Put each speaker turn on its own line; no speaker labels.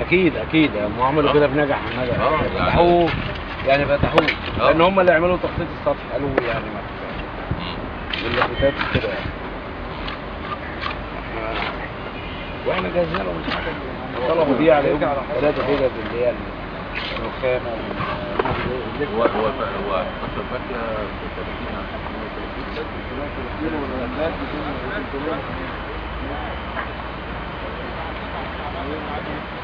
أكيد أكيد هم عملوا
آه.
كده بنجح نجح
آه، يعني-
فتحوه يعني فتحوه
آه.
لأن هم اللي يعملوا تخطيط السطح قالوا يعني ما. واللافتات كده يعني وإحنا جهزنا لهم مش حاجة طلبوا دي على يوم ثلاثة كده اللي هي الرخامه
هو هو هو فترة باقية Thank
you.